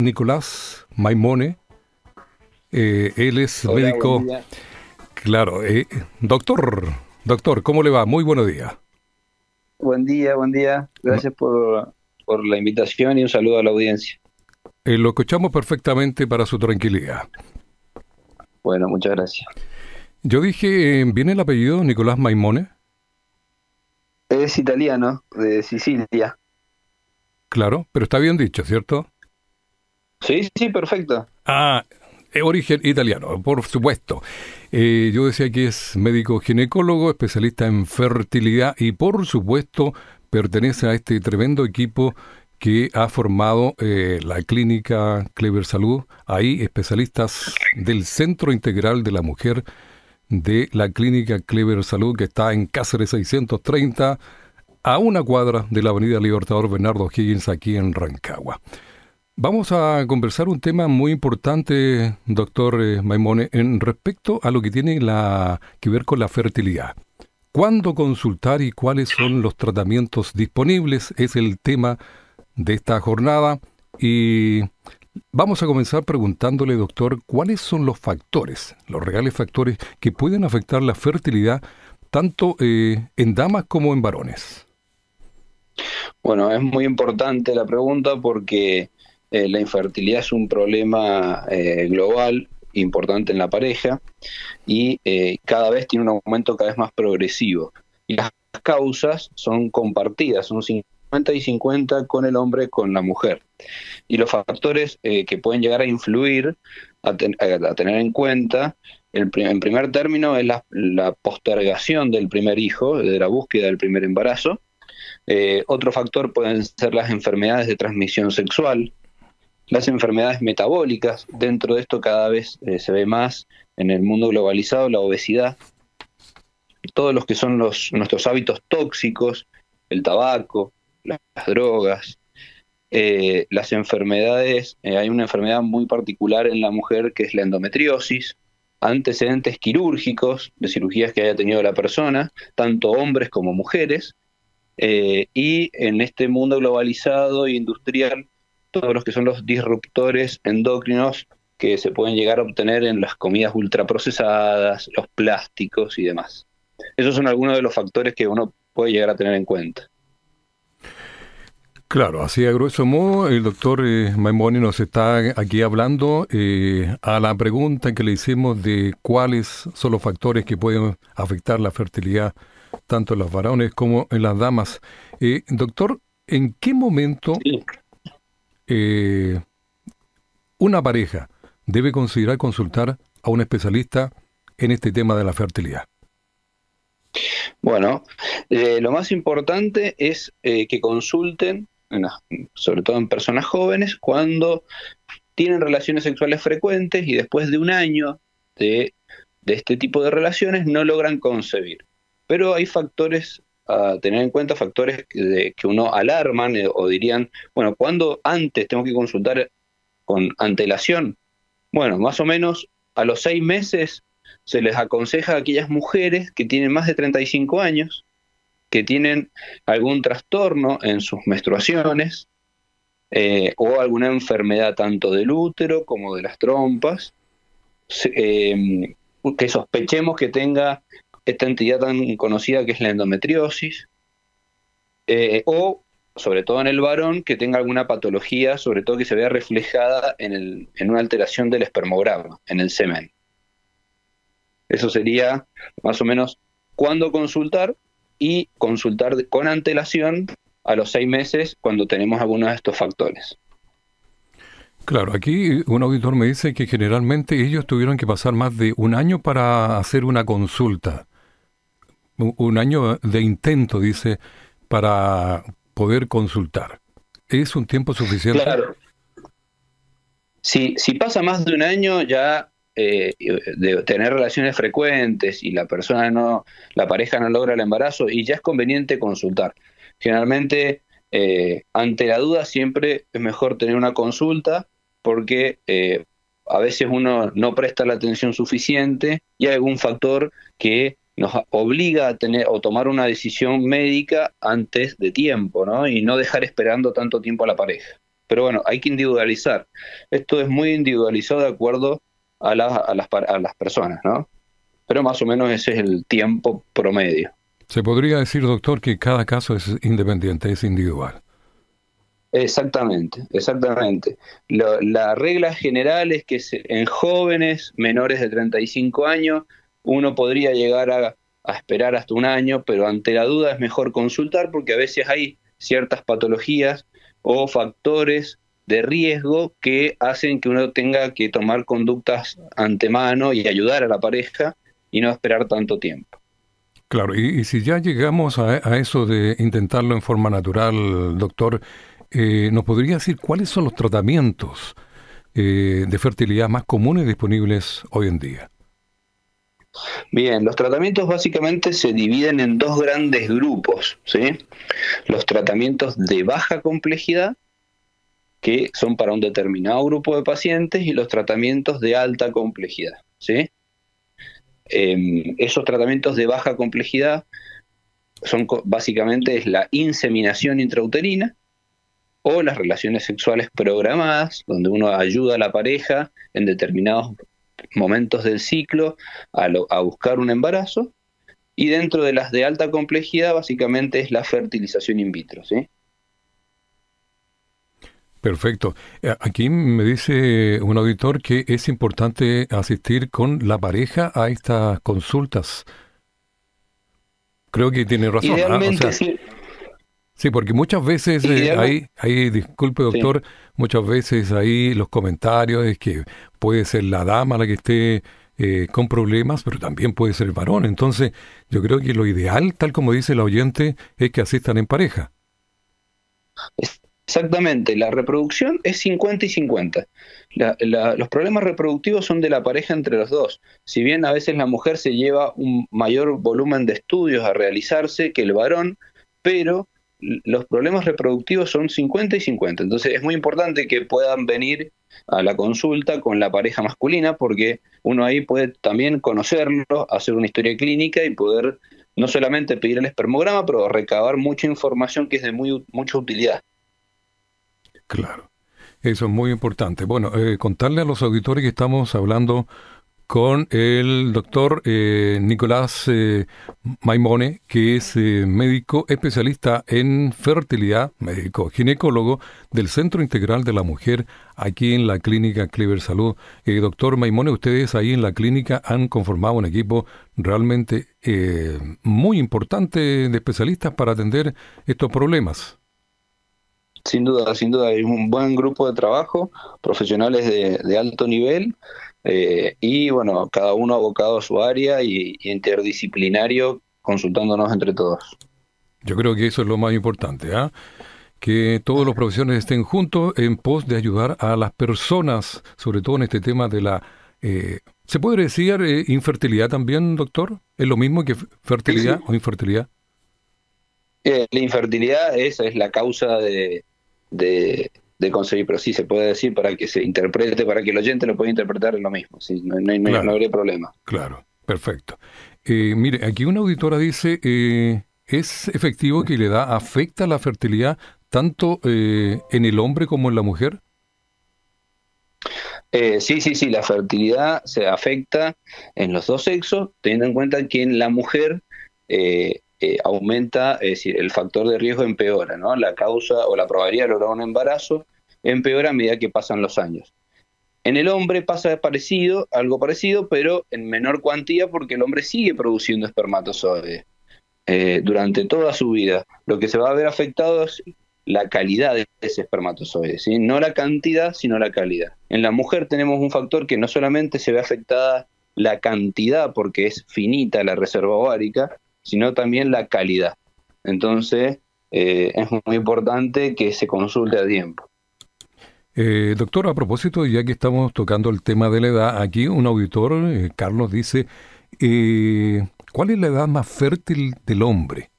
Nicolás Maimone. Eh, él es médico. Claro, eh, doctor, doctor, ¿cómo le va? Muy buenos días. Buen día, buen día. Gracias por, por la invitación y un saludo a la audiencia. Eh, lo escuchamos perfectamente para su tranquilidad. Bueno, muchas gracias. Yo dije, ¿viene el apellido Nicolás Maimone? Es italiano, de Sicilia. Claro, pero está bien dicho, ¿cierto? Sí, sí, perfecto. Ah, origen italiano, por supuesto. Eh, yo decía que es médico ginecólogo, especialista en fertilidad y por supuesto pertenece a este tremendo equipo que ha formado eh, la clínica Clever Salud. Ahí especialistas del Centro Integral de la Mujer de la clínica Clever Salud que está en Cáceres 630 a una cuadra de la Avenida Libertador Bernardo Higgins aquí en Rancagua. Vamos a conversar un tema muy importante, doctor eh, Maimone, en respecto a lo que tiene la, que ver con la fertilidad. ¿Cuándo consultar y cuáles son los tratamientos disponibles? Es el tema de esta jornada. Y vamos a comenzar preguntándole, doctor, cuáles son los factores, los reales factores que pueden afectar la fertilidad tanto eh, en damas como en varones. Bueno, es muy importante la pregunta porque eh, la infertilidad es un problema eh, global importante en la pareja y eh, cada vez tiene un aumento cada vez más progresivo. Y las causas son compartidas, son 50 y 50 con el hombre, con la mujer. Y los factores que pueden llegar a influir, a, tener en cuenta, en primer término es la, postergación del primer hijo, de la búsqueda del primer embarazo. otro factor pueden ser las enfermedades de transmisión sexual, las enfermedades metabólicas. Dentro de esto cada vez eh, se ve más en el mundo globalizado la obesidad, todos los que son los, nuestros hábitos tóxicos, el tabaco, las, drogas, eh, las enfermedades, eh, hay una enfermedad muy particular en la mujer que es la endometriosis, antecedentes quirúrgicos de cirugías que haya tenido la persona, tanto hombres como mujeres, y en este mundo globalizado e industrial todos los que son los disruptores endocrinos que se pueden llegar a obtener en las comidas ultraprocesadas, los plásticos y demás. Esos son algunos de los factores que uno puede llegar a tener en cuenta. Claro, así a grueso modo, el doctor eh, Maimoni nos está aquí hablando eh, a la pregunta que le hicimos de cuáles son los factores que pueden afectar la fertilidad tanto en los varones como en las damas. Eh, doctor, ¿en qué momento eh, una pareja debe considerar consultar a un especialista en este tema de la fertilidad? Bueno, eh, lo más importante es eh, que consulten, sobre todo en personas jóvenes, cuando tienen relaciones sexuales frecuentes y después de un año de, de este tipo de relaciones no logran concebir. Pero hay factores a tener en cuenta factores que, uno alarman eh, o dirían, bueno, ¿cuándo antes tengo que consultar con antelación? Bueno, más o menos a los seis meses se les aconseja a aquellas mujeres que tienen más de 35 años, que tienen algún trastorno en sus menstruaciones eh, o alguna enfermedad tanto del útero como de las trompas, eh, que sospechemos que tenga esta entidad tan conocida que es la endometriosis, eh, o sobre todo en el varón que tenga alguna patología, sobre todo que se vea reflejada en, en una alteración del espermograma, en el semen. Eso sería más o menos cuándo consultar y consultar con antelación a los seis meses cuando tenemos alguno de estos factores. Claro, aquí un auditor me dice que generalmente ellos tuvieron que pasar más de un año para hacer una consulta un año de intento, dice, para poder consultar. ¿Es un tiempo suficiente? Claro. Si, si pasa más de un año ya eh, de tener relaciones frecuentes y la persona no, la pareja no logra el embarazo y ya es conveniente consultar. Generalmente, eh, ante la duda siempre es mejor tener una consulta porque eh, a veces uno no presta la atención suficiente y hay algún factor que nos obliga a tener o tomar una decisión médica antes de tiempo, ¿no? Y no dejar esperando tanto tiempo a la pareja. Pero bueno, hay que individualizar. Esto es muy individualizado de acuerdo a, a, las, a las personas, ¿no? Pero más o menos ese es el tiempo promedio. Se podría decir, doctor, que cada caso es independiente, es individual. Exactamente, exactamente. la regla general es que en jóvenes menores de 35 años uno podría llegar a, esperar hasta un año, pero ante la duda es mejor consultar porque a veces hay ciertas patologías o factores de riesgo que hacen que uno tenga que tomar conductas antemano y ayudar a la pareja y no esperar tanto tiempo. Claro, y, si ya llegamos a, eso de intentarlo en forma natural, doctor, eh, ¿nos podría decir cuáles son los tratamientos eh, de fertilidad más comunes disponibles hoy en día? Bien, los tratamientos básicamente se dividen en dos grandes grupos, ¿sí? Los tratamientos de baja complejidad, que son para un determinado grupo de pacientes, y los tratamientos de alta complejidad, ¿sí? Em, esos tratamientos de baja complejidad son básicamente la inseminación intrauterina o las relaciones sexuales programadas, donde uno ayuda a la pareja en determinados momentos del ciclo a, a buscar un embarazo. Y dentro de las de alta complejidad, básicamente es la fertilización in vitro. ¿sí? Perfecto. Eh, aquí me dice un auditor que es importante asistir con la pareja a estas consultas. Creo que tiene razón. ¿ah? sí. Sí, porque muchas veces eh, hay, hay, disculpe doctor, muchas veces hay los comentarios es que puede ser la dama la que esté eh, con problemas, pero también puede ser el varón. Entonces, yo creo que lo ideal, tal como dice el oyente, es que asistan en pareja. Exactamente, la reproducción es 50 y 50. los problemas reproductivos son de la pareja entre los dos. Si bien a veces la mujer se lleva un mayor volumen de estudios a realizarse que el varón, pero los problemas reproductivos son 50 y 50. Entonces es muy importante que puedan venir a la consulta con la pareja masculina porque uno ahí puede también conocerlo, hacer una historia clínica y poder no solamente pedir el espermograma, pero recabar mucha información que es de muy, mucha utilidad. Claro, eso es muy importante. Bueno, eh, contarle a los auditores que estamos hablando con el doctor eh, Nicolás eh, Maimone, que es médico especialista en fertilidad, médico ginecólogo del Centro Integral de la Mujer aquí en la clínica Clever Salud. doctor Maimone, ustedes ahí en la clínica han conformado un equipo realmente muy importante de especialistas para atender estos problemas. Sin duda, sin duda, hay un buen grupo de trabajo, profesionales de, alto nivel eh, y bueno, cada uno abocado a su área y, interdisciplinario consultándonos entre todos. Yo creo que eso es lo más importante, ¿ah? que todos los profesionales estén juntos en pos de ayudar a las personas, sobre todo en este tema de la... Eh, ¿Se puede decir eh, infertilidad también, doctor? ¿Es lo mismo que fertilidad o infertilidad? la infertilidad esa es la causa de, de, conseguir, pero sí se puede decir para que se interprete, para que el oyente lo pueda interpretar es lo mismo, no, no, habría problema. Claro, perfecto. Eh, mire, aquí una auditora dice, eh, ¿es efectivo que la edad afecta la fertilidad tanto eh, en el hombre como en la mujer? sí, sí, sí, la fertilidad se afecta en los dos sexos, teniendo en cuenta que en la mujer eh, aumenta, es decir, el factor de riesgo empeora, ¿no? La causa o la probabilidad de lograr un embarazo empeora a medida que pasan los años. En el hombre pasa parecido, algo parecido, pero en menor cuantía porque el hombre sigue produciendo espermatozoides eh, durante toda su vida. Lo que se va a ver afectado es la calidad de ese espermatozoide, no la cantidad, sino la calidad. En la mujer tenemos un factor que no solamente se ve afectada la cantidad porque es finita la reserva ovárica, sino también la calidad. Entonces, eh, es muy importante que se consulte a tiempo. Eh, doctor, a propósito, ya que estamos tocando el tema de la edad, aquí un auditor, eh, Carlos, dice, ¿cuál es la edad más fértil del hombre?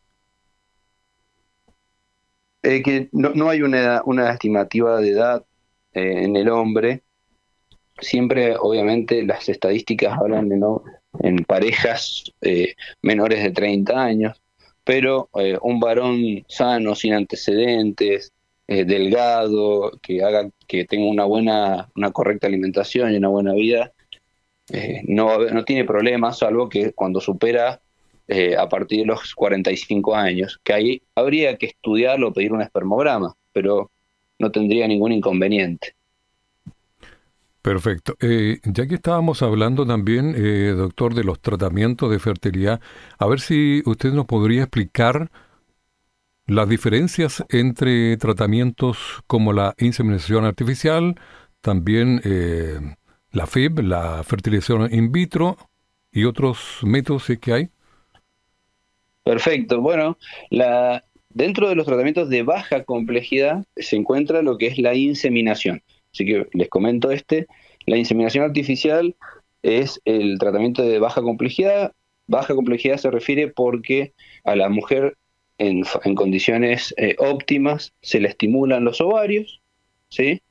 que no, hay una, una estimativa de edad en el hombre. Siempre, obviamente, las estadísticas hablan de no en parejas eh, menores de 30 años, pero eh, un varón sano, sin antecedentes, eh, delgado, que haga que tenga una buena, una correcta alimentación y una buena vida, eh, no, no tiene problemas, salvo que cuando supera eh, a partir de los 45 años, que ahí habría que estudiarlo o pedir un espermograma, pero no tendría ningún inconveniente. Perfecto. ya que estábamos hablando también, doctor, de los tratamientos de fertilidad, a ver si usted nos podría explicar las diferencias entre tratamientos como la inseminación artificial, también eh, la FIB, la fertilización in vitro y otros métodos que hay. Perfecto. Bueno, la, dentro de los tratamientos de baja complejidad se encuentra lo que es la inseminación. Así que les comento este. La inseminación artificial es el tratamiento de baja complejidad. Baja complejidad se refiere porque a la mujer en, condiciones eh, óptimas, se le estimulan los ovarios, ¿sí?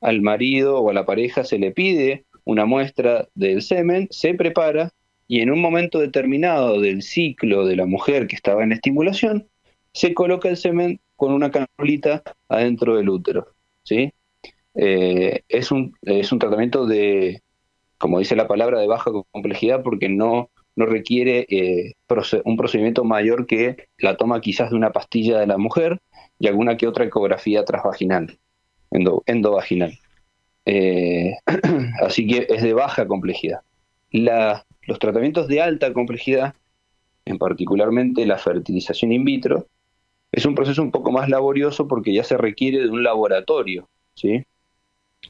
Al marido o a la pareja se le pide una muestra del semen, se prepara y en un momento determinado del ciclo de la mujer que estaba en estimulación, se coloca el semen con una canulita adentro del útero, ¿sí? Eh, es, un, es un tratamiento de, como dice la palabra, de baja complejidad porque no no requiere eh, un procedimiento mayor que la toma quizás de una pastilla de la mujer y alguna que otra ecografía transvaginal, endovaginal. Eh, así que es de baja complejidad. los tratamientos de alta complejidad, en particularmente la fertilización in vitro, es un proceso un poco más laborioso porque ya se requiere de un laboratorio, ¿sí?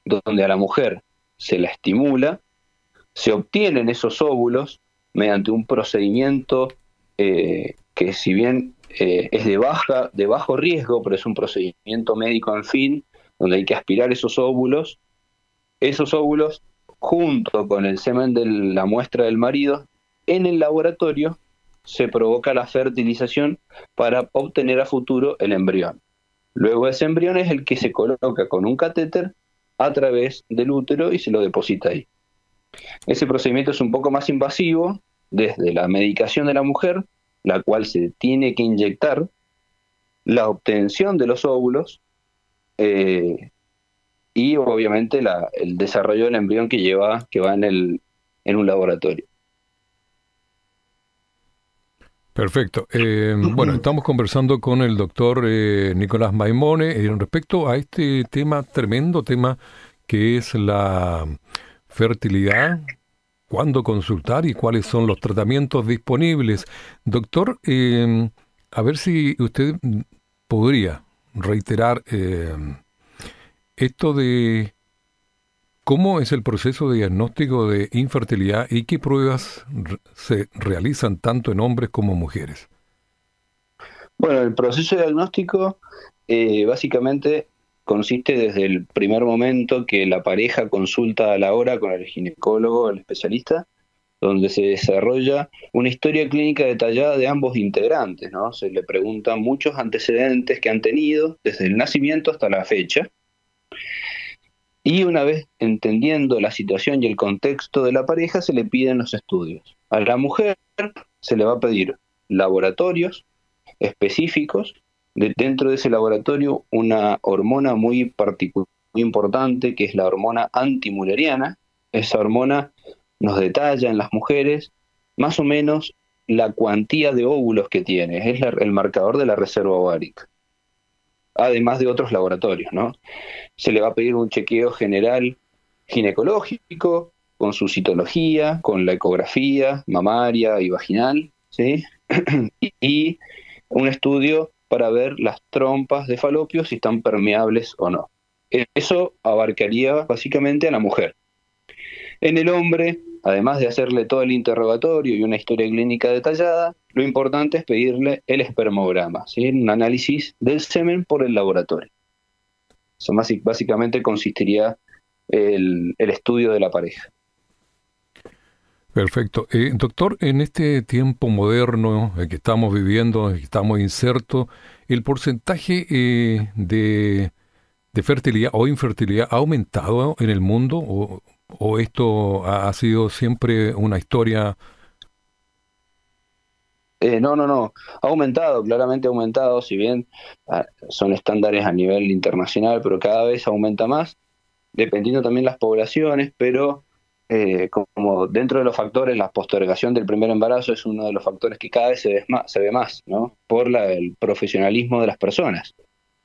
donde a la mujer se la estimula, se obtienen esos óvulos mediante un procedimiento eh, que si bien eh, es de, baja, de bajo riesgo, pero es un procedimiento médico en fin, donde hay que aspirar esos óvulos, esos óvulos junto con el semen de la muestra del marido, en el laboratorio se provoca la fertilización para obtener a futuro el embrión. Luego ese embrión es el que se coloca con un catéter a través del útero y se lo deposita ahí. Ese procedimiento es un poco más invasivo, desde la medicación de la mujer, la cual se tiene que inyectar, la obtención de los óvulos eh, y obviamente el desarrollo del embrión que lleva, que va en, el, en un laboratorio. Perfecto. Eh, bueno, estamos conversando con el doctor eh, Nicolás Maimone respecto a este tema, tremendo tema que es la fertilidad, cuándo consultar y cuáles son los tratamientos disponibles. Doctor, eh, a ver si usted podría reiterar eh, esto de cómo es el proceso de diagnóstico de infertilidad y qué pruebas se realizan tanto en hombres como mujeres. Bueno, el proceso de diagnóstico eh, básicamente consiste desde el primer momento que la pareja consulta a la hora con el ginecólogo, el especialista, donde se desarrolla una historia clínica detallada de ambos integrantes, ¿no? Se le preguntan muchos antecedentes que han tenido desde el nacimiento hasta la fecha. Y una vez entendiendo la situación y el contexto de la pareja, se le piden los estudios. A la mujer se le va a pedir laboratorios específicos dentro de ese laboratorio una hormona muy particular, muy importante, que es la hormona antimuleriana. Esa hormona nos detalla en las mujeres más o menos la cuantía de óvulos que tiene, es el marcador de la reserva ovárica. Además de otros laboratorios, ¿no? Se le va a pedir un chequeo general ginecológico, con su citología, con la ecografía mamaria y vaginal, ¿sí? y un estudio para ver las trompas de falopio si están permeables o no. Eso abarcaría básicamente a la mujer. En el hombre, además de hacerle todo el interrogatorio y una historia clínica detallada, lo importante es pedirle el espermograma, ¿sí? un análisis del semen por el laboratorio. Eso básicamente consistiría el, el estudio de la pareja. Perfecto. Eh, doctor, en este tiempo moderno en que estamos viviendo, en que estamos insertos, ¿el porcentaje eh, de, fertilidad o infertilidad ha aumentado en el mundo o, o esto ha, sido siempre una historia? Eh, no, no, no. Ha aumentado, claramente ha aumentado, si bien ah, son estándares a nivel internacional, pero cada vez aumenta más, dependiendo también las poblaciones, pero eh, como dentro de los factores, la postergación del primer embarazo es uno de los factores que cada vez se ve más, ¿no? Por el profesionalismo de las personas.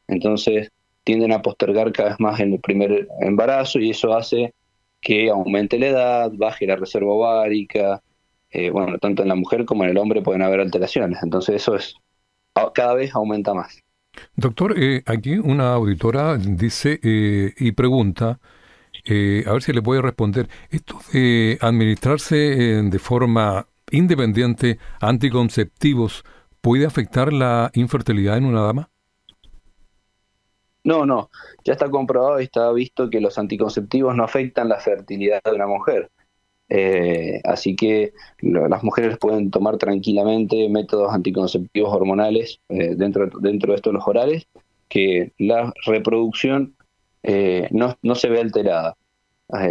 Entonces, tienden a postergar cada vez más el primer embarazo y eso hace que aumente la edad, baje la reserva ovárica, eh, bueno, tanto en la mujer como en el hombre pueden haber alteraciones. Entonces eso es cada vez aumenta más. Doctor, eh, aquí una auditora dice y pregunta, a ver si le puede responder, ¿esto de administrarse de forma independiente anticonceptivos puede afectar la infertilidad en una dama? No, no, ya está comprobado y está visto que los anticonceptivos no afectan la fertilidad de una mujer. Eh, así que las mujeres pueden tomar tranquilamente métodos anticonceptivos hormonales eh, dentro, dentro de estos los orales, que la reproducción eh, no, no, se ve alterada.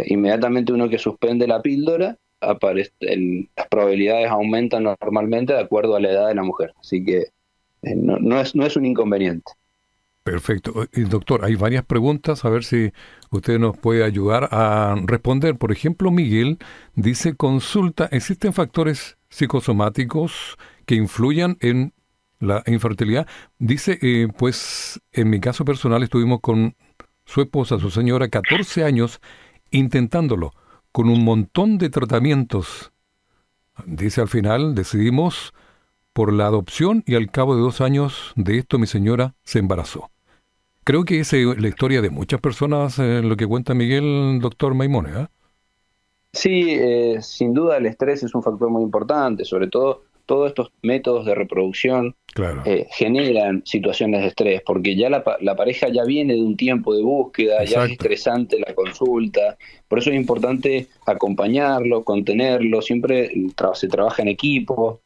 inmediatamente uno que suspende la píldora, aparece, las probabilidades aumentan normalmente de acuerdo a la edad de la mujer. Así que no, no, es, no es un inconveniente. Perfecto. Doctor, hay varias preguntas, a ver si usted nos puede ayudar a responder. Por ejemplo, Miguel dice, consulta, ¿existen factores psicosomáticos que influyan en la infertilidad? Dice, eh, pues en mi caso personal estuvimos con su esposa, su señora, 14 años intentándolo, con un montón de tratamientos. Dice, al final decidimos por la adopción y al cabo de dos años de esto mi señora se embarazó. Creo que es la historia de muchas personas, eh, lo que cuenta Miguel, doctor Maimone. ¿eh? Sí, eh, sin duda el estrés es un factor muy importante, sobre todo todos estos métodos de reproducción eh, generan situaciones de estrés, porque ya la, pareja ya viene de un tiempo de búsqueda, ya es estresante la consulta, por eso es importante acompañarlo, contenerlo, siempre se trabaja en equipo,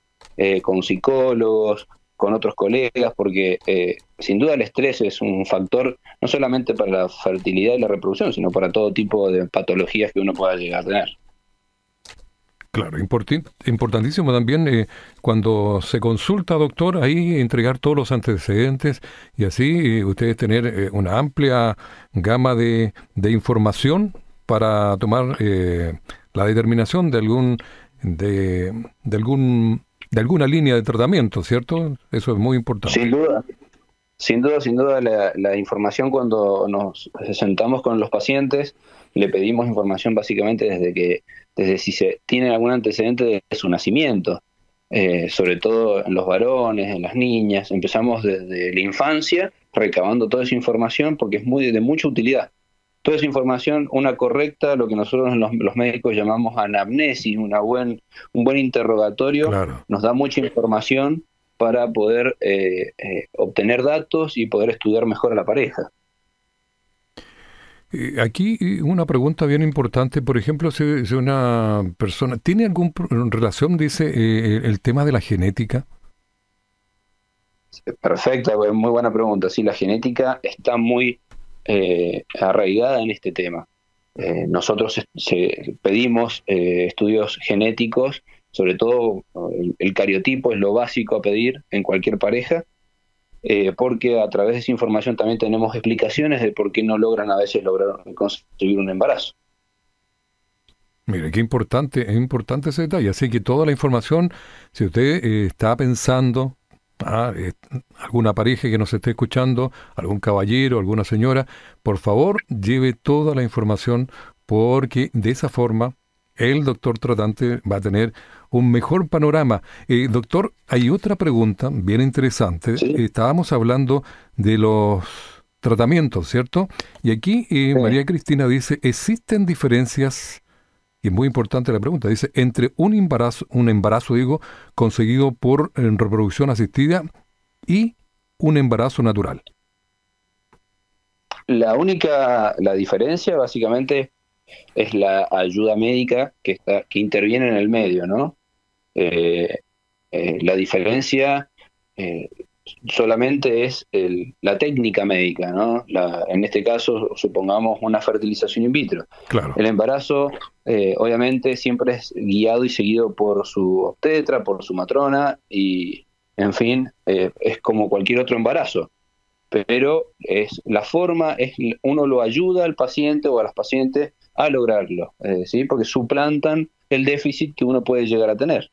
con psicólogos, con otros colegas, porque eh, sin duda el estrés es un factor no solamente para la fertilidad y la reproducción, sino para todo tipo de patologías que uno pueda llegar a tener. Claro, importantísimo también eh, cuando se consulta, doctor, ahí entregar todos los antecedentes y así eh, ustedes tener una amplia gama de, de información para tomar la determinación de algún de, de algún de alguna línea de tratamiento, ¿cierto? Eso es muy importante. Sin duda. Sin duda, sin duda, la, información cuando nos sentamos con los pacientes, le pedimos información básicamente desde que, desde si se tiene algún antecedente de su nacimiento, eh, sobre todo en los varones, en las niñas. Empezamos desde la infancia recabando toda esa información porque es muy de mucha utilidad toda esa información, una correcta, lo que nosotros los, médicos llamamos anamnesis, una buen, un buen interrogatorio, nos da mucha información para poder eh, eh, obtener datos y poder estudiar mejor a la pareja. Eh, aquí una pregunta bien importante, por ejemplo, si, una persona tiene alguna relación, dice, el tema de la genética. Perfecta, muy buena pregunta. Sí, la genética está muy eh, arraigada en este tema. Eh, nosotros pedimos eh, estudios genéticos, sobre todo el, cariotipo es lo básico a pedir en cualquier pareja, porque a través de esa información también tenemos explicaciones de por qué no logran a veces lograr conseguir un embarazo. Mire, qué importante, es importante ese detalle. Así que toda la información, si usted está pensando Ah, eh, alguna pareja que nos esté escuchando, algún caballero, alguna señora, por favor lleve toda la información porque de esa forma el doctor tratante va a tener un mejor panorama. Eh, doctor, hay otra pregunta bien interesante. Estábamos hablando de los tratamientos, ¿cierto? Y aquí eh, María Cristina dice, ¿existen diferencias y es muy importante la pregunta, dice, entre un embarazo, un embarazo, digo, conseguido por eh, reproducción asistida y un embarazo natural. La única, la diferencia básicamente es la ayuda médica que, está, que interviene en el medio, ¿no? Eh, eh, la diferencia solamente es la técnica médica, ¿no? en este caso, supongamos una fertilización in vitro. Claro. El embarazo, eh, obviamente, siempre es guiado y seguido por su obstetra, por su matrona, y, en fin, eh, es como cualquier otro embarazo. Pero es la forma, es uno lo ayuda al paciente o a las pacientes a lograrlo, eh, ¿sí? Porque suplantan el déficit que uno puede llegar a tener.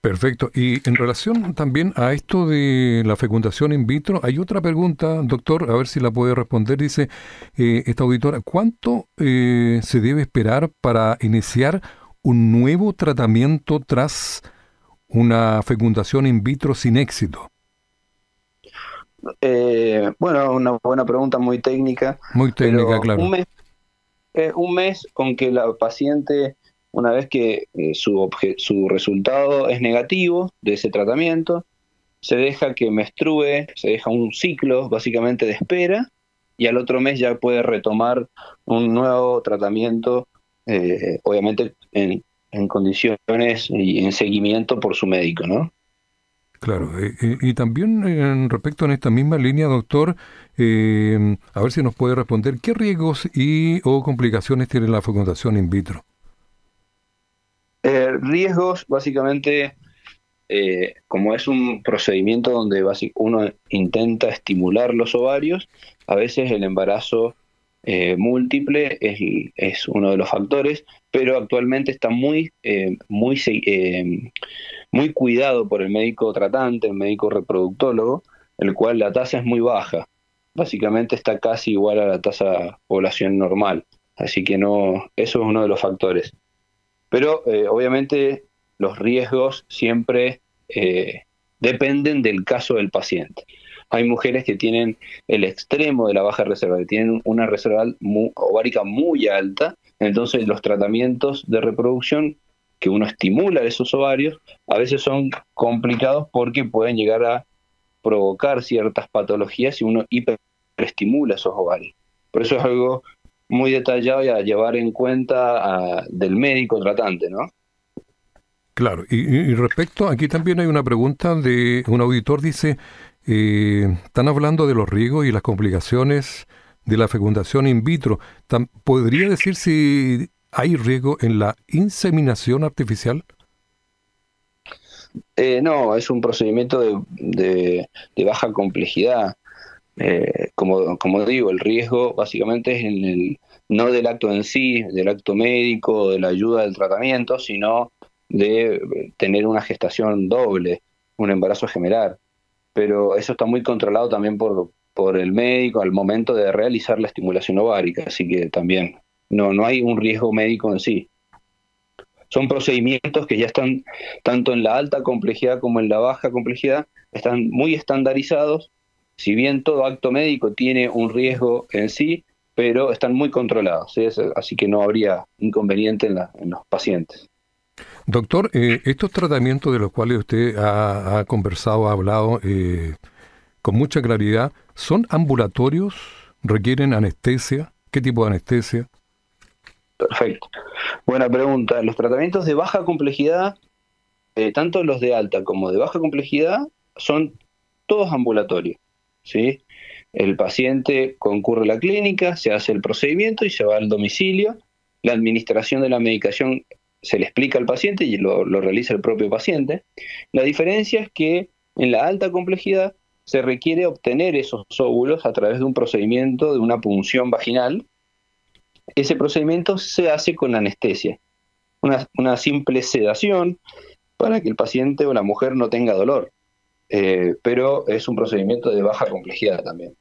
Perfecto. Y en relación también a esto de la fecundación in vitro, hay otra pregunta, doctor, a ver si la puede responder. Dice eh, esta auditora, ¿cuánto eh, se debe esperar para iniciar un nuevo tratamiento tras una fecundación in vitro sin éxito? Eh, bueno, una buena pregunta, muy técnica. Muy técnica, claro. Un mes, un mes con que la paciente una vez que eh, su, su resultado es negativo de ese tratamiento, se deja que menstrue, se deja un ciclo básicamente de espera y al otro mes ya puede retomar un nuevo tratamiento, eh, obviamente en, en, condiciones y en seguimiento por su médico, ¿no? Claro, eh, y también en respecto a esta misma línea, doctor, a ver si nos puede responder, ¿qué riesgos y o complicaciones tiene la fecundación in vitro? Eh, riesgos, básicamente, eh, como es un procedimiento donde uno intenta estimular los ovarios, a veces el embarazo eh, múltiple es, uno de los factores, pero actualmente está muy, muy, muy cuidado por el médico tratante, el médico reproductólogo, el cual la tasa es muy baja. Básicamente está casi igual a la tasa población normal. Así que no, eso es uno de los factores. Pero eh, obviamente los riesgos siempre eh, dependen del caso del paciente. Hay mujeres que tienen el extremo de la baja reserva, que tienen una reserva ovárica muy alta, entonces los tratamientos de reproducción que uno estimula esos ovarios a veces son complicados porque pueden llegar a provocar ciertas patologías si uno hiperestimula esos ovarios. Por eso es algo muy detallado y a llevar en cuenta del médico tratante, ¿no? Claro, y, respecto, aquí también hay una pregunta de un auditor, dice, eh, están hablando de los riesgos y las complicaciones de la fecundación in vitro. ¿Podría decir si hay riesgo en la inseminación artificial? Eh, no, es un procedimiento de, de baja complejidad. Eh, como, como digo, el riesgo básicamente es en el, no del acto en sí, del acto médico, de la ayuda del tratamiento, sino de tener una gestación doble, un embarazo gemelar. Pero eso está muy controlado también por, por el médico al momento de realizar la estimulación ovárica, así que también no, no hay un riesgo médico en sí. Son procedimientos que ya están tanto en la alta complejidad como en la baja complejidad, están muy estandarizados si bien todo acto médico tiene un riesgo en sí, pero están muy controlados, así que no habría inconveniente en, los pacientes. Doctor, eh, estos tratamientos de los cuales usted ha, conversado, ha hablado eh, con mucha claridad, ¿son ambulatorios? ¿Requieren anestesia? ¿Qué tipo de anestesia? Perfecto. Buena pregunta. Los tratamientos de baja complejidad, eh, tanto los de alta como de baja complejidad, son todos ambulatorios. ¿Sí? El paciente concurre a la clínica, se hace el procedimiento y se va al domicilio. La administración de la medicación se le explica al paciente y lo, realiza el propio paciente. La diferencia es que en la alta complejidad se requiere obtener esos óvulos a través de un procedimiento de una punción vaginal. Ese procedimiento se hace con anestesia, una, una simple sedación para que el paciente o la mujer no tenga dolor. Eh, pero es un procedimiento de baja complejidad también.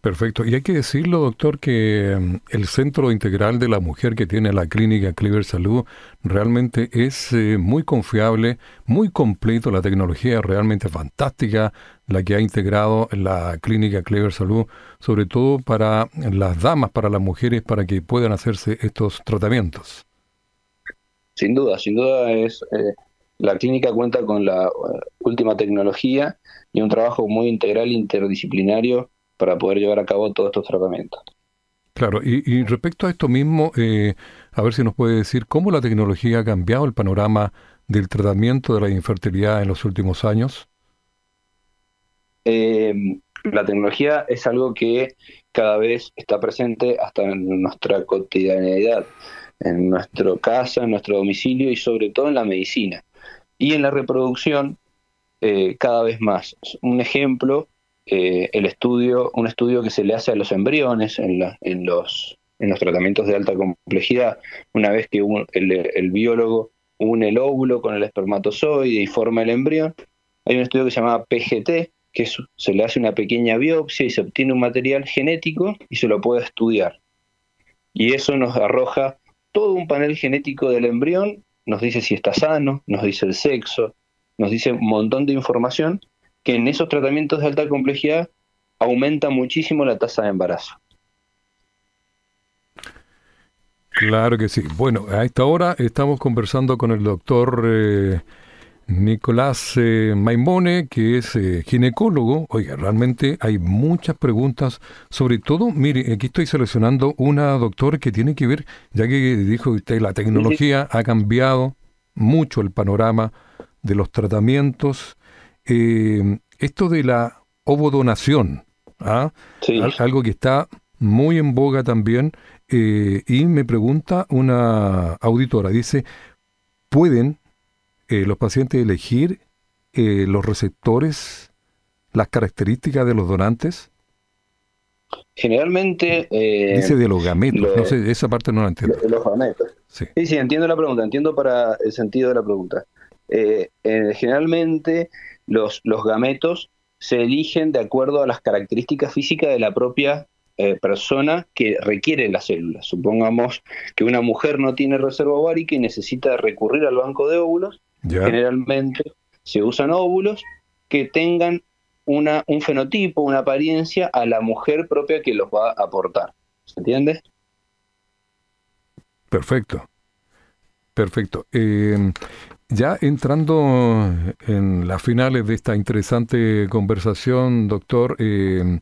Perfecto. Y hay que decirlo, doctor, que mm, el centro integral de la mujer que tiene la clínica Clever Salud realmente es eh, muy confiable, muy completo. La tecnología es realmente fantástica, la que ha integrado la clínica Clever Salud, sobre todo para las damas, para las mujeres, para que puedan hacerse estos tratamientos. Sin duda, sin duda es eh, la clínica cuenta con la uh, última tecnología y un trabajo muy integral interdisciplinario para poder llevar a cabo todos estos tratamientos. Claro, y, respecto a esto mismo, eh, a ver si nos puede decir cómo la tecnología ha cambiado el panorama del tratamiento de la infertilidad en los últimos años? Eh, la tecnología es algo que cada vez está presente hasta en nuestra cotidianidad, en nuestra casa, en nuestro domicilio y sobre todo en la medicina. Y en la reproducción, eh, cada vez más. Un ejemplo, eh, el estudio, un estudio que se le hace a los embriones en, los, en los tratamientos de alta complejidad, una vez que el, el biólogo une el óvulo con el espermatozoide y forma el embrión, hay un estudio que se llama PGT, que se le hace una pequeña biopsia y se obtiene un material genético y se lo puede estudiar. Y eso nos arroja todo un panel genético del embrión, nos dice si está sano, nos dice el sexo, nos dice un montón de información que en esos tratamientos de alta complejidad aumenta muchísimo la tasa de embarazo. Claro que sí. Bueno, a esta hora estamos conversando con el doctor eh, Nicolás eh, Maimone, que es eh, ginecólogo. Oiga, realmente hay muchas preguntas, sobre todo, mire, aquí estoy seleccionando una doctora que tiene que ver, ya que dijo usted, la tecnología ha cambiado mucho el panorama de los tratamientos. Eh, esto de la ovodonación, ¿ah? algo que está muy en boga también, y me pregunta una auditora, dice, ¿pueden eh, los pacientes elegir eh, los receptores, las características de los donantes? Generalmente... Eh, Dice de los gametos, no sé, esa parte no la entiendo. De los gametos. Sí. sí. entiendo la pregunta, entiendo para el sentido de la pregunta. generalmente los, los gametos se eligen de acuerdo a las características físicas de la propia persona que requiere la célula. Supongamos que una mujer no tiene reserva ovárica y necesita recurrir al banco de óvulos, Generalmente se usan óvulos que tengan una, un fenotipo, una apariencia a la mujer propia que los va a aportar. ¿Se entiende? Perfecto. Perfecto. Eh, ya entrando en las finales de esta interesante conversación, doctor, eh,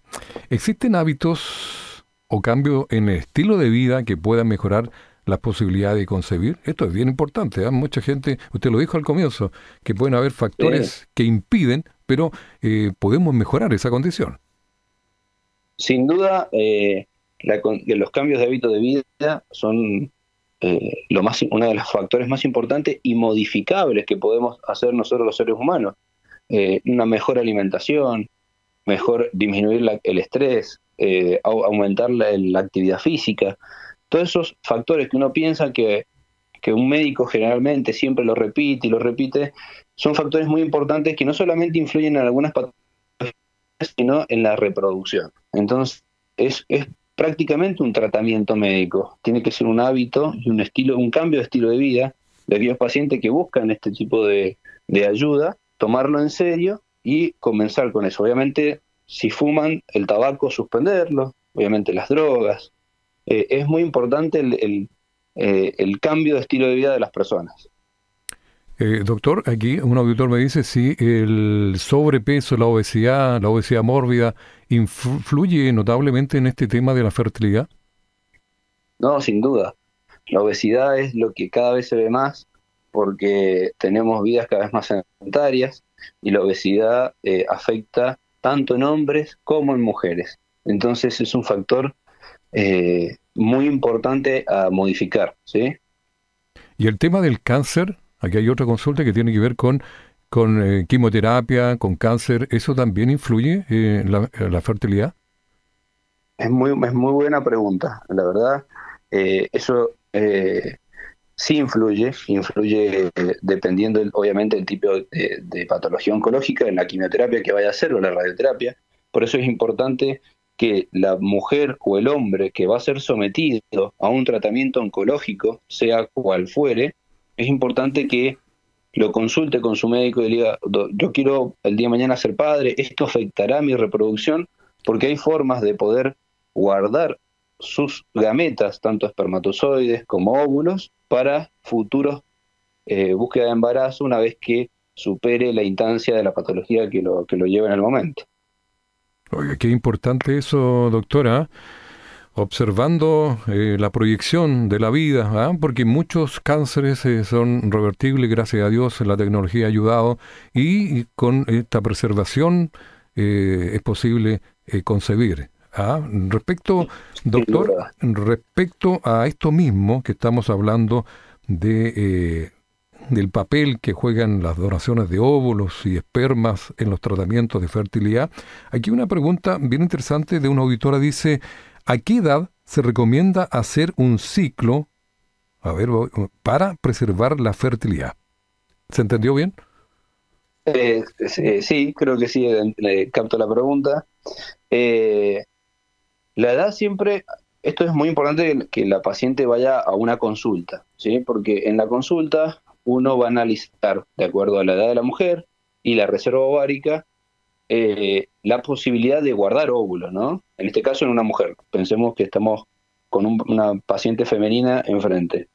¿existen hábitos o cambios en el estilo de vida que puedan mejorar la posibilidad de concebir. Esto es bien importante. ¿eh? Mucha gente, usted lo dijo al comienzo, que pueden haber factores que impiden, pero eh, podemos mejorar esa condición. Sin duda, eh, los cambios de hábito de vida son eh, lo más, uno de los factores más importantes y modificables que podemos hacer nosotros los seres humanos. una mejor alimentación, mejor disminuir el estrés, aumentar la actividad física todos esos factores que uno piensa que, un médico generalmente siempre lo repite y lo repite, son factores muy importantes que no solamente influyen en algunas patologías, sino en la reproducción. Entonces, es, es prácticamente un tratamiento médico. Tiene que ser un hábito y un estilo, un cambio de estilo de vida de aquellos pacientes que buscan este tipo de, de ayuda, tomarlo en serio y comenzar con eso. Obviamente, si fuman el tabaco, suspenderlo, obviamente las drogas, eh, es muy importante el, eh, el, cambio de estilo de vida de las personas. Eh, doctor, aquí un auditor me dice si el sobrepeso, la obesidad, la obesidad mórbida, influye notablemente en este tema de la fertilidad. No, sin duda. La obesidad es lo que cada vez se ve más porque tenemos vidas cada vez más sedentarias y la obesidad afecta tanto en hombres como en mujeres. Entonces es un factor eh, muy importante a modificar. ¿sí? Y el tema del cáncer, aquí hay otra consulta que tiene que ver con, con eh, quimioterapia, con cáncer, ¿eso también influye en la, fertilidad? Es muy, es muy buena pregunta, la verdad. Eh, eso sí influye, influye dependiendo obviamente del tipo de, de, patología oncológica, en la quimioterapia que vaya a hacer o la radioterapia. Por eso es importante que la mujer o el hombre que va a ser sometido a un tratamiento oncológico, sea cual fuere, es importante que lo consulte con su médico y le diga, yo quiero el día de mañana ser padre, esto afectará mi reproducción, porque hay formas de poder guardar sus gametas, tanto espermatozoides como óvulos, para futuros eh, búsqueda de embarazo una vez que supere la instancia de la patología que lo, que lo lleva en el momento. Oiga, qué importante eso, doctora. observando eh, la proyección de la vida, ¿ah? porque muchos cánceres eh, son revertibles, gracias a Dios la tecnología ha ayudado y, con esta preservación eh, es posible concebir. ¿ah? Respecto, doctor, respecto a esto mismo que estamos hablando de del papel que juegan las donaciones de óvulos y espermas en los tratamientos de fertilidad, aquí una pregunta bien interesante de una auditora dice, ¿A qué edad se recomienda hacer un ciclo a ver, para preservar la fertilidad? ¿Se entendió bien? Eh, sí, creo que sí, capto la pregunta. Eh, la edad siempre, esto es muy importante que la paciente vaya a una consulta, ¿sí? porque en la consulta uno va a analizar, de acuerdo a la edad de la mujer y la reserva ovárica, eh, la posibilidad de guardar óvulos, ¿no? En este caso en una mujer. Pensemos que estamos con una paciente femenina enfrente.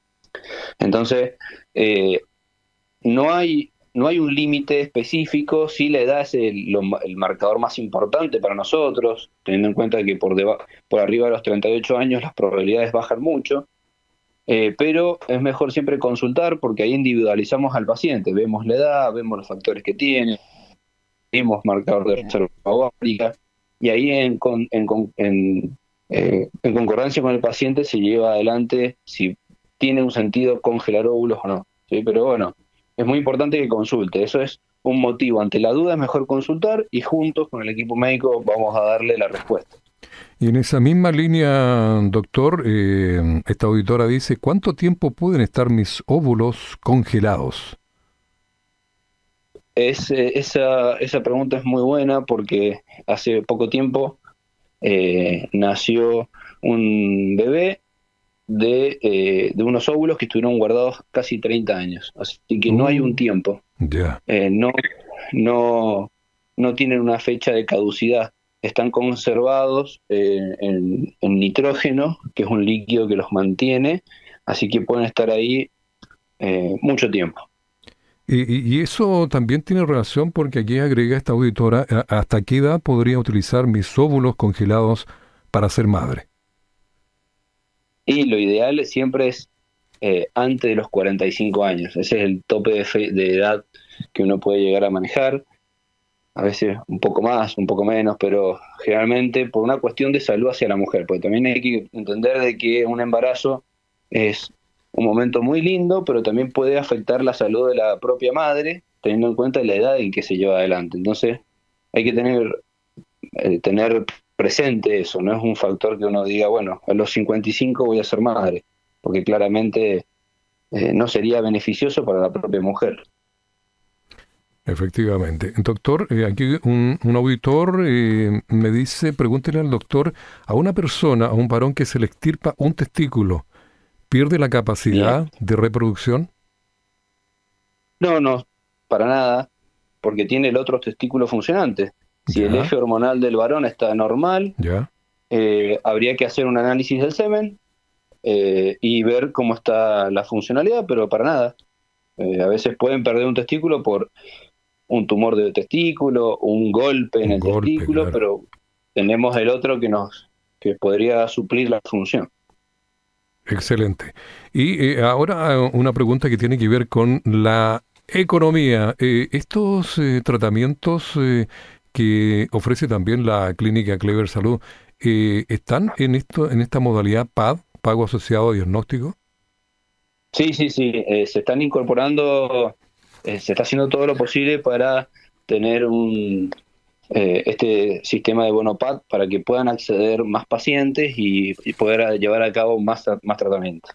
Entonces, eh, no hay no hay un límite específico, sí la edad es el, marcador más importante para nosotros, teniendo en cuenta que por, por arriba de los 38 años las probabilidades bajan mucho, eh, pero es mejor siempre consultar porque ahí individualizamos al paciente, vemos la edad, vemos los factores que tiene, vimos marcador de reserva ovárica, y ahí en, eh, en, concordancia con el paciente se lleva adelante si tiene un sentido congelar óvulos o no. ¿sí? Pero bueno, es muy importante que consulte, eso es un motivo. Ante la duda es mejor consultar y juntos con el equipo médico vamos a darle la respuesta. Y en esa misma línea, doctor, eh, esta auditora dice, ¿cuánto tiempo pueden estar mis óvulos congelados? Es, eh, esa, esa pregunta es muy buena porque hace poco tiempo eh, nació un bebé de, eh, de, unos óvulos que estuvieron guardados casi 30 años. Así que no hay un mm. tiempo. no, no, no tienen una fecha de caducidad. Están conservados en, en, nitrógeno, que es un líquido que los mantiene, así que pueden estar ahí mucho tiempo. Y, eso también tiene relación porque aquí agrega esta auditora, ¿hasta qué edad podría utilizar mis óvulos congelados para ser madre? Y lo ideal siempre es eh, antes de los 45 años. Ese es el tope de, de edad que uno puede llegar a manejar. A veces un poco más, un poco menos, pero generalmente por una cuestión de salud hacia la mujer. Porque también hay que entender de que un embarazo es un momento muy lindo, pero también puede afectar la salud de la propia madre, teniendo en cuenta la edad en que se lleva adelante. Entonces, hay que tener, eh, tener presente eso, no es un factor que uno diga, bueno, a los 55 voy a ser madre, porque claramente eh, no sería beneficioso para la propia mujer. Efectivamente. Doctor, eh, aquí un, auditor me dice, pregúntele al doctor, a una persona, a un varón que se le extirpa un testículo, pierde la capacidad de reproducción? No, no, para nada, porque tiene el otro testículo funcionante. Si el eje hormonal del varón está normal, ya. Eh, habría que hacer un análisis del semen eh, y ver cómo está la funcionalidad, pero para nada. Eh, a veces pueden perder un testículo por un tumor de testículo, un golpe en el testículo, pero tenemos el otro que nos que podría suplir la función. Excelente. Y eh, ahora eh, una pregunta que tiene que ver con la economía. Eh, estos tratamientos que ofrece también la clínica Clever Salud, ¿están en esto en esta modalidad PAD, pago asociado a diagnóstico? Sí, sí, sí. se están incorporando, se está haciendo todo lo posible para tener un, eh, este sistema de Bonopad para que puedan acceder más pacientes y, poder llevar a cabo más, más tratamiento.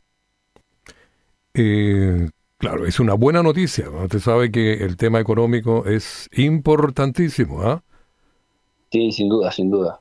Eh, claro, es una buena noticia. Usted sabe que el tema económico es importantísimo. ¿ah? Sí, sin duda, sin duda.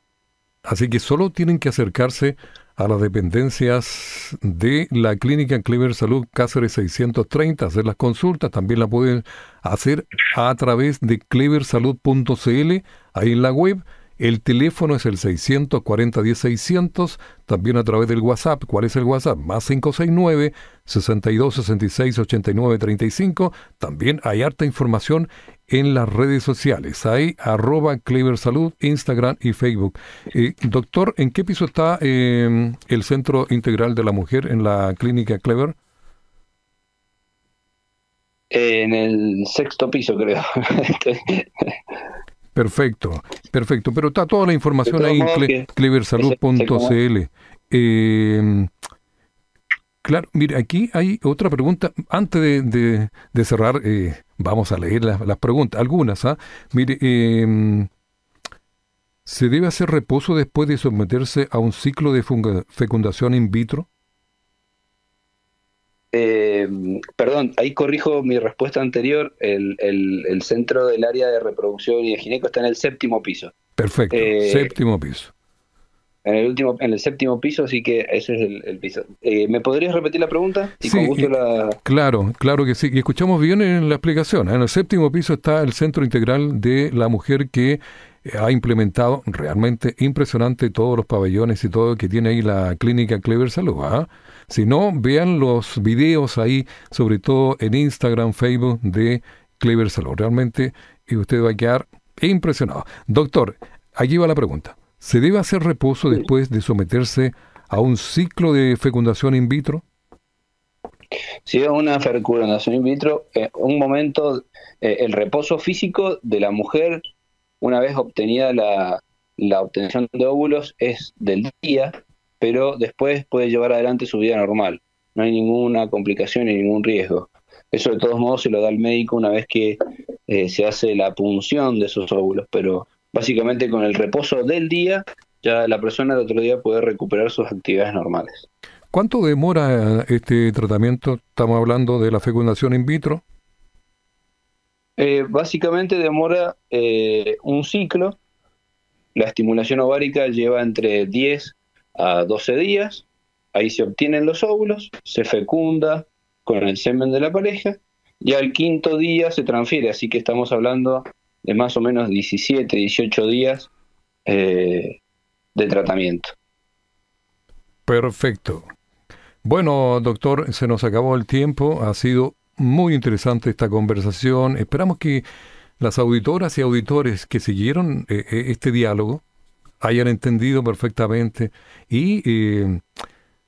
Así que solo tienen que acercarse a las dependencias de la clínica Clever Salud Cáceres 630, hacer las consultas, también la pueden hacer a través de cleversalud.cl, ahí en la web, El teléfono es el 640 600 también a través del WhatsApp. ¿Cuál es el WhatsApp? Más 569 62 66 89 35. También hay harta información en las redes sociales. Hay arroba Clever Salud, Instagram y Facebook. Eh, doctor, ¿en qué piso está em, el Centro Integral de la Mujer en la clínica Clever? En el sexto piso, creo. Perfecto, perfecto. Pero está toda la información ahí en cleversalud.cl. Eh, claro, mire, aquí hay otra pregunta. Antes de, cerrar, eh, vamos a leer las, preguntas, algunas. ¿ah? Mire, em, ¿se debe hacer reposo después de someterse a un ciclo de fecundación in vitro? Eh, perdón, ahí corrijo mi respuesta anterior. El, el, centro del área de reproducción y de gineco está en el séptimo piso. Perfecto, eh, séptimo piso. En el último, en el séptimo piso, así que ese es el, piso. Eh, ¿Me podrías repetir la pregunta? sí, claro, claro que sí. Y escuchamos bien en la explicación. En el séptimo piso está el centro integral de la mujer que ha implementado realmente impresionante todos los pabellones y todo que tiene ahí la clínica Clever Salud. ¿ah? Si no, vean los videos ahí, sobre todo en Instagram, Facebook de Clever Salud. Realmente y usted va a quedar impresionado. Doctor, allí va la pregunta. ¿Se debe hacer reposo después de someterse a un ciclo de fecundación in vitro? Si es una fecundación in vitro, eh, un momento, eh, el reposo físico de la mujer, una vez obtenida la, la obtención de óvulos, es del día pero después puede llevar adelante su vida normal. No hay ninguna complicación ni ningún riesgo. Eso de todos modos se lo da el médico una vez que eh, se hace la punción de esos óvulos, pero básicamente con el reposo del día ya la persona el otro día puede recuperar sus actividades normales. ¿Cuánto demora este tratamiento? Estamos hablando de la fecundación in vitro. Eh, básicamente demora eh, un ciclo. La estimulación ovárica lleva entre 10 a 12 días, ahí se obtienen los óvulos, se fecunda con el semen de la pareja y al quinto día se transfiere, así que estamos hablando de más o menos 17, 18 días eh, de tratamiento. Perfecto. Bueno, doctor, se nos acabó el tiempo, ha sido muy interesante esta conversación. Esperamos que las auditoras y auditores que siguieron eh, eh, este diálogo hayan entendido perfectamente. Y eh,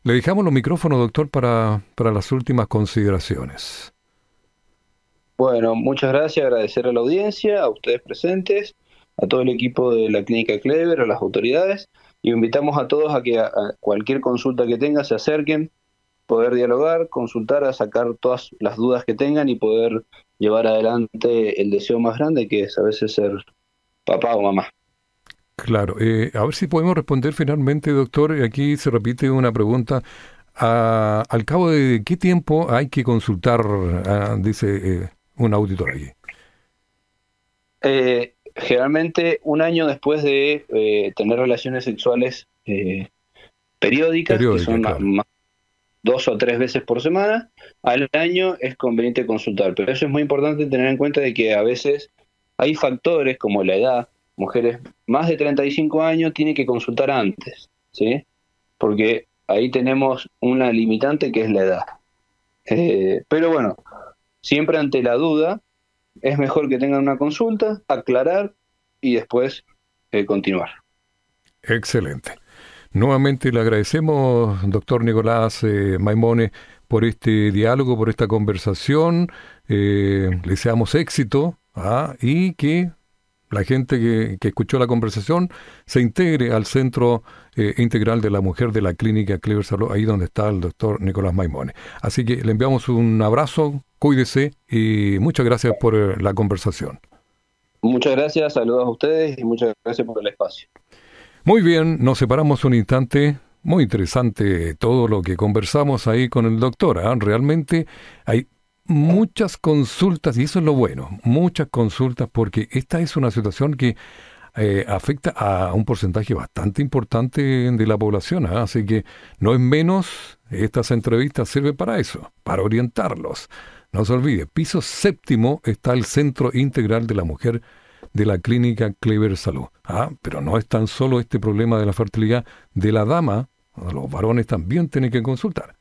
le dejamos los micrófonos, doctor, para, para las últimas consideraciones. Bueno, muchas gracias, agradecer a la audiencia, a ustedes presentes, a todo el equipo de la Clínica Clever, a las autoridades, y invitamos a todos a que a cualquier consulta que tengan se acerquen, poder dialogar, consultar, a sacar todas las dudas que tengan y poder llevar adelante el deseo más grande que es a veces ser papá o mamá. Claro, eh, a ver si podemos responder finalmente, doctor. Aquí se repite una pregunta. ¿Al cabo de qué tiempo hay que consultar, ah, dice eh, un auditor allí? Eh, generalmente un año después de tener relaciones sexuales periódicas, que son dos o tres veces por semana, al año es conveniente consultar. Pero eso es muy importante tener en cuenta de que a veces hay factores como la edad, mujeres más de 35 años tienen que consultar antes, ¿sí? Porque ahí tenemos una limitante que es la edad. Eh, pero bueno, siempre ante la duda, es mejor que tengan una consulta, aclarar y después eh, continuar. Excelente. Nuevamente le agradecemos, doctor Nicolás eh, Maimone, por este diálogo, por esta conversación. le deseamos éxito ¿ah? y que la gente que, escuchó la conversación se integre al Centro eh, Integral de la Mujer de la Clínica Clever Salud, ahí donde está el doctor Nicolás Maimone. Así que le enviamos un abrazo, cuídese y muchas gracias por eh, la conversación. Muchas gracias, saludos a ustedes y muchas gracias por el espacio. Muy bien, nos separamos un instante. Muy interesante todo lo que conversamos ahí con el doctor. ¿ah? Realmente hay muchas consultas, y eso es lo bueno, muchas consultas, porque esta es una situación que eh, afecta a un porcentaje bastante importante de la población, ¿ah? así que no es menos, estas entrevistas sirven para eso, para orientarlos. No se olvide, piso séptimo está el Centro Integral de la Mujer de la clínica Clever Salud. Ah, pero no es tan solo este problema de la fertilidad de la dama, los varones también tienen que consultar.